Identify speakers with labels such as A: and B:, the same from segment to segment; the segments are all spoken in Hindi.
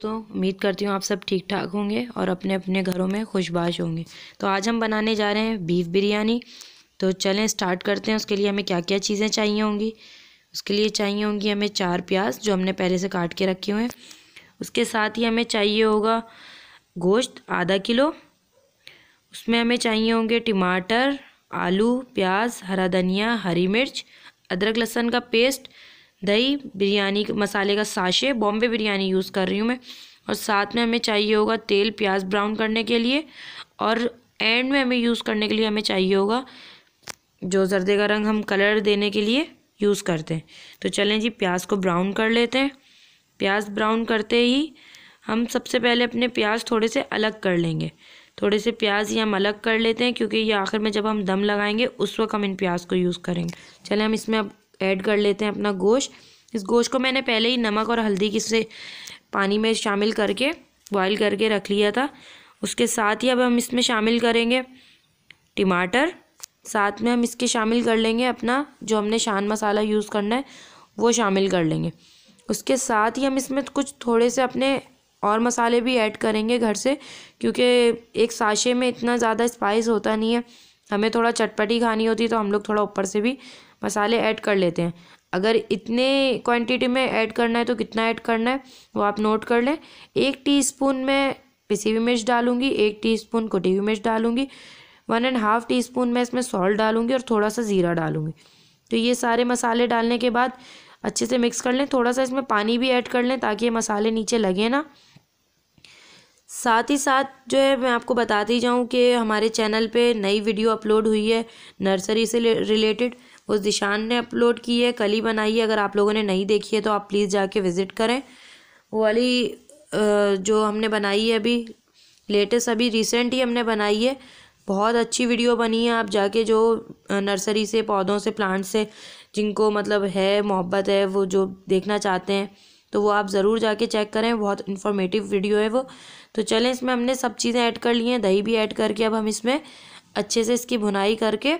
A: तो उम्मीद करती हूँ आप सब ठीक ठाक होंगे और अपने अपने घरों में खुशबाश होंगे। तो आज हम बनाने जा रहे हैं बीफ बिरयानी। तो चलें स्टार्ट करते हैं। उसके लिए हमें क्या क्या चीज़ें चाहिए होंगी? उसके लिए चाहिए होंगी हमें चार प्याज जो हमने पहले से काट के रखे हुए हैं। उसके साथ ही हमें चाहिए होगा गोश्त आधा किलो। उसमें हमें चाहिए होंगे टमाटर आलू, प्याज, हरा धनिया, हरी मिर्च, अदरक, लहसन का पेस्ट, दही, बिरयानी मसाले का साशे, बॉम्बे बिरयानी यूज़ कर रही हूँ मैं। और साथ में हमें चाहिए होगा तेल, प्याज ब्राउन करने के लिए और एंड में हमें यूज़ करने के लिए हमें चाहिए होगा जो जर्दे का रंग हम कलर देने के लिए यूज़ करते हैं। तो चलें जी, प्याज को ब्राउन कर लेते हैं। प्याज ब्राउन करते ही हम सबसे पहले अपने प्याज थोड़े से अलग कर लेंगे। थोड़े से प्याज ही हम अलग कर लेते हैं, क्योंकि ये आखिर में जब हम दम लगाएँगे, उस वक्त हम इन प्याज को यूज़ करेंगे। चले, हम इसमें अब ऐड कर लेते हैं अपना गोश्त। इस गोश्त को मैंने पहले ही नमक और हल्दी किससे पानी में शामिल करके बॉयल करके रख लिया था। उसके साथ ही अब हम इसमें शामिल करेंगे टमाटर। साथ में हम इसके शामिल कर लेंगे अपना जो हमने शान मसाला यूज़ करना है, वो शामिल कर लेंगे। उसके साथ ही हम इसमें कुछ थोड़े से अपने और मसाले भी ऐड करेंगे घर से, क्योंकि एक साशे में इतना ज़्यादा स्पाइस होता नहीं है। हमें थोड़ा चटपटी खानी होती तो हम लोग थोड़ा ऊपर से भी मसाले ऐड कर लेते हैं। अगर इतने क्वांटिटी में ऐड करना है तो कितना ऐड करना है, वो आप नोट कर लें। एक टीस्पून में पिसी हुई मिर्च डालूँगी, एक टीस्पून कुटी हुई मिर्च डालूँगी one and half teaspoon मैं इसमें सॉल्ट डालूँगी और थोड़ा सा ज़ीरा डालूँगी। तो ये सारे मसाले डालने के बाद अच्छे से मिक्स कर लें, थोड़ा सा इसमें पानी भी ऐड कर लें ताकि ये मसाले नीचे लगे ना। साथ ही साथ जो है, मैं आपको बताती जाऊँ कि हमारे चैनल पे नई वीडियो अपलोड हुई है, नर्सरी से रिलेटेड। उस दिशान ने अपलोड की है, कल बनाई है। अगर आप लोगों ने नहीं देखी है तो आप प्लीज़ जाके विज़िट करें। वो वाली जो हमने बनाई है अभी, लेटेस्ट अभी रिसेंट ही हमने बनाई है। बहुत अच्छी वीडियो बनी है। आप जाके जो नर्सरी से, पौधों से प्लांट से, जिनको मतलब है, मोहब्बत है, वो जो देखना चाहते हैं तो वो आप ज़रूर जाके चेक करें, बहुत इन्फॉर्मेटिव वीडियो है वो। तो चलें, इसमें हमने सब चीज़ें ऐड कर ली हैं, दही भी ऐड करके अब हम इसमें अच्छे से इसकी भुनाई करके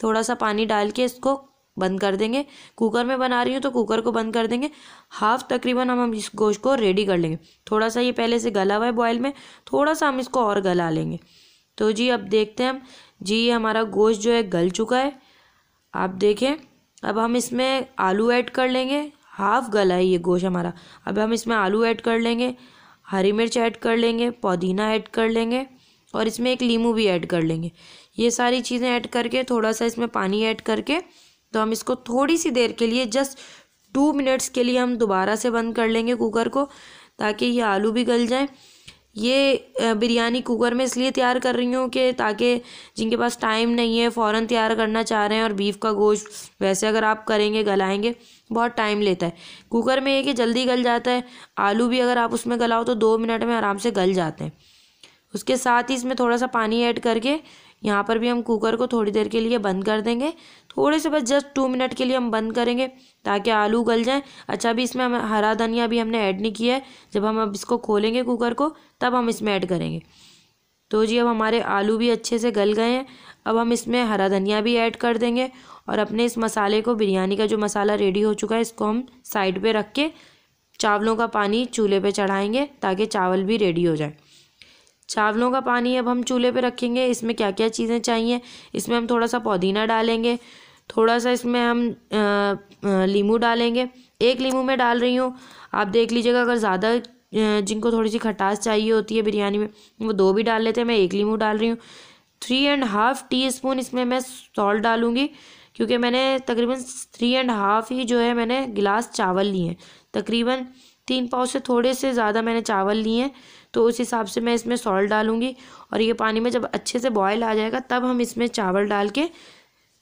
A: थोड़ा सा पानी डाल के इसको बंद कर देंगे। कुकर में बना रही हूँ तो कुकर को बंद कर देंगे। हाफ़ तकरीबन हम हम इस गोश्त को रेडी कर लेंगे। थोड़ा सा ये पहले से गला हुआ है बॉयल में थोड़ा सा हम इसको और गला लेंगे। तो जी, अब देखते हैं हम। जी, ये हमारा गोश्त जो है गल चुका है। आप देखें, अब हम इसमें आलू ऐड कर लेंगे। हाफ़ गला है ये गोश्त हमारा। अब हम इसमें आलू ऐड कर लेंगे, हरी मिर्च ऐड कर लेंगे, पुदीना ऐड कर लेंगे और इसमें एक लीमू भी ऐड कर लेंगे। ये सारी चीज़ें ऐड करके थोड़ा सा इसमें पानी ऐड करके तो हम इसको थोड़ी सी देर के लिए, जस्ट टू मिनट्स के लिए हम दोबारा से बंद कर लेंगे कुकर को, ताकि ये आलू भी गल जाए। ये बिरयानी कुकर में इसलिए तैयार कर रही हूँ कि ताकि जिनके पास टाइम नहीं है फ़ौर तैयार करना चाह रहे हैं और बीफ का गोश्त वैसे अगर आप करेंगे, गलाएँगे, बहुत टाइम लेता है। कुकर में ये कि जल्दी गल जाता है, आलू भी अगर आप उसमें गलाओ तो दो मिनट में आराम से गल जाते हैं। उसके साथ ही इसमें थोड़ा सा पानी ऐड करके यहाँ पर भी हम कुकर को थोड़ी देर के लिए बंद कर देंगे। थोड़े से बस जस्ट टू मिनट के लिए हम बंद करेंगे ताकि आलू गल जाएँ। अच्छा अभी इसमें हम हरा धनिया भी हमने ऐड नहीं किया है। जब हम अब इसको खोलेंगे कुकर को, तब हम इसमें ऐड करेंगे। तो जी, अब हमारे आलू भी अच्छे से गल गए हैं। अब हम इसमें हरा धनिया भी ऐड कर देंगे और अपने इस मसाले को, बिरयानी का जो मसाला रेडी हो चुका है, इसको हम साइड पे रख के चावलों का पानी चूल्हे पे चढ़ाएँगे ताकि चावल भी रेडी हो जाए। चावलों का पानी अब हम चूल्हे पे रखेंगे, इसमें क्या क्या चीज़ें चाहिए? इसमें हम थोड़ा सा पुदीना डालेंगे, थोड़ा सा इसमें हम लीमू डालेंगे। एक लीमू में डाल रही हूँ, आप देख लीजिएगा, अगर ज़्यादा जिनको थोड़ी सी खटास चाहिए होती है बिरयानी में, वो दो भी डाल लेते हैं, मैं एक लीमू डाल रही हूँ। Three and half teaspoon इसमें मैं सॉल्ट डालूँगी, क्योंकि मैंने तकरीबन थ्री एंड हाफ़ ही जो है मैंने गिलास चावल लिए हैं। तकरीबन तीन पाव से थोड़े से ज़्यादा मैंने चावल लिए हैं तो उस हिसाब से मैं इसमें सॉल्ट डालूँगी। और ये पानी में जब अच्छे से बॉयल आ जाएगा, तब हम इसमें चावल डाल के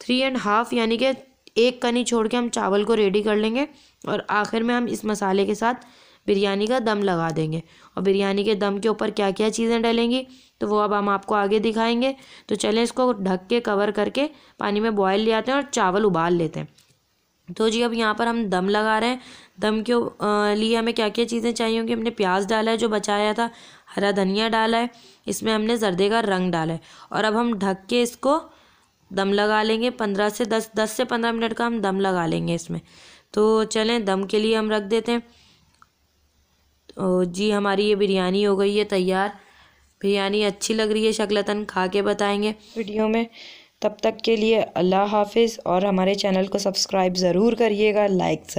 A: थ्री एंड हाफ़ यानी कि एक कनी छोड़ के हम चावल को रेडी कर लेंगे और आखिर में हम इस मसाले के साथ बिरयानी का दम लगा देंगे। और बिरयानी के दम के ऊपर क्या क्या चीज़ें डलेंगी तो वो अब हम आपको आगे दिखाएँगे। तो चलें इसको ढक के कवर करके पानी में बॉयल ले आते हैं और चावल उबाल लेते हैं। तो जी, अब यहाँ पर हम दम लगा रहे हैं। दम के लिए हमें क्या क्या चीज़ें चाहिए होंगी? हमने प्याज डाला है जो बचाया था, हरा धनिया डाला है, इसमें हमने जर्दे का रंग डाला है। और अब हम ढक के इसको दम लगा लेंगे, पंद्रह से दस दस से पंद्रह मिनट का हम दम लगा लेंगे इसमें। तो चलें, दम के लिए हम रख देते हैं। तो जी, हमारी ये बिरयानी हो गई है तैयार। बिरयानी अच्छी लग रही है, शक्लतन खा के बताएँगे। वीडियो में तब तक के लिए अल्लाह हाफिज़ और हमारे चैनल को सब्सक्राइब ज़रूर करिएगा लाइक